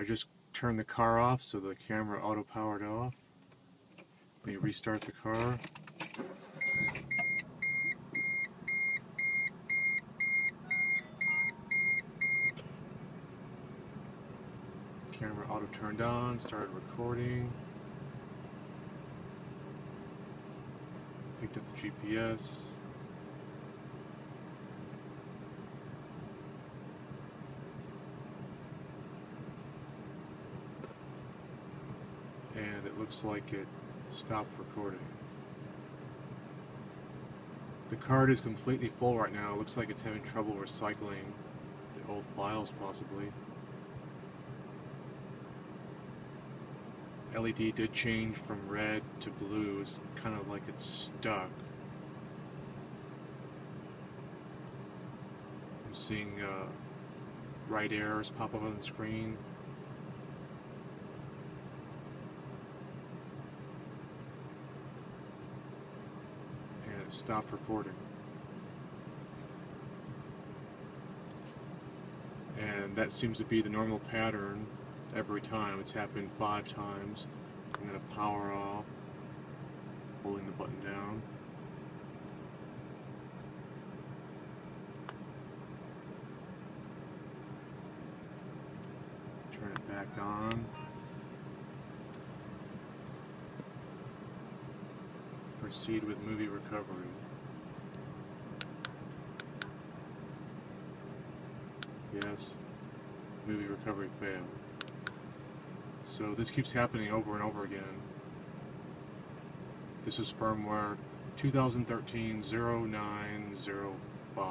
I just turned the car off so the camera auto powered off. Let me restart the car. Camera auto turned on, started recording. Picked up the GPS. And it looks like it stopped recording. The card is completely full write now. It looks like it's having trouble recycling the old files possibly. LED did change from red to blue. It's kind of like it's stuck. I'm seeing uh, right errors pop up on the screen. It stopped recording. And that seems to be the normal pattern every time. It's happened five times. I'm going to power off, holding the button down. Turn it back on. Proceed with movie recovery. Yes. Movie recovery failed. So this keeps happening over and over again. This is firmware 2013 0905.